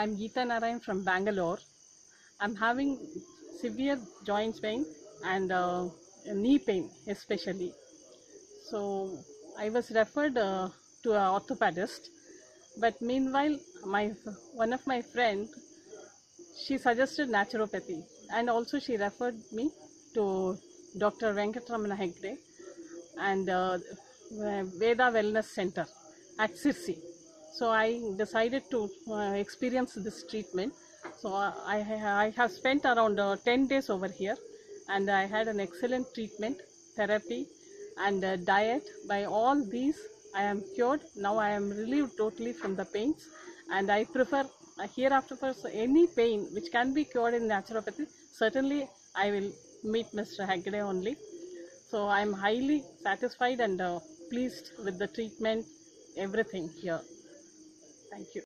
I'm Geetha Narayan from Bangalore. I'm having severe joint pain and uh, knee pain especially. So I was referred uh, to an orthopedist. But meanwhile, my one of my friend, she suggested naturopathy, and also she referred me to Dr. Venkatramana Hegde and uh, Veda Wellness Center at Sirsi. So I decided to uh, experience this treatment. So I, I have spent around uh, 10 days over here and I had an excellent treatment, therapy and uh, diet. By all these, I am cured. Now I am relieved totally from the pains and I prefer uh, hereafter for any pain which can be cured in naturopathy, certainly I will meet Mr. Hegde only. So I am highly satisfied and uh, pleased with the treatment, everything here. Thank you.